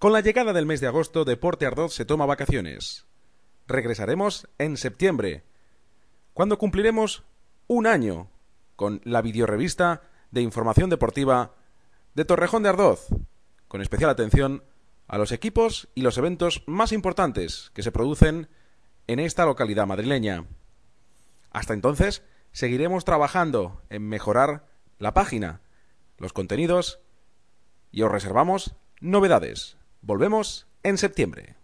Con la llegada del mes de agosto, Deporte Ardoz se toma vacaciones. Regresaremos en septiembre, cuando cumpliremos un año con la videorevista de información deportiva de Torrejón de Ardoz, con especial atención a los equipos y los eventos más importantes que se producen en esta localidad madrileña. Hasta entonces, seguiremos trabajando en mejorar la página, los contenidos y os reservamos novedades. Volvemos en septiembre.